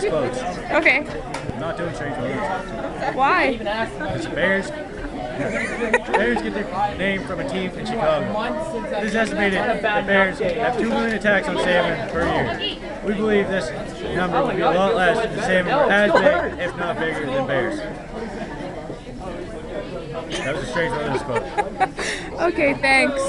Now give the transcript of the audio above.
This. Okay. I'm not doing strange boats. Why? Because Bears. Bears get their name from a team in Chicago. It is estimated that Bears have 2 million attacks on salmon per year. We believe this number will be a lot less if the salmon were as big, if not bigger, than bears. That was a strange one, this quote. Okay, thanks.